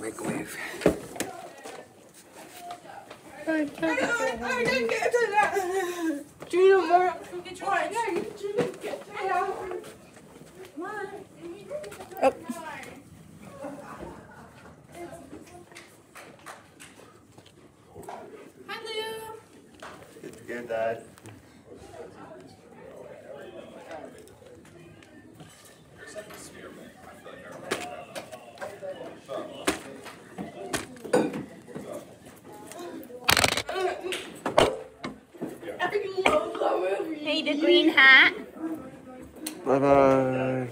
microwave. I, I didn't get to that. Gina, where? Why, yeah, you didn't get to that. Oh. Hi, Lou. It's Good, Dad. Hey, the green hat. Bye bye.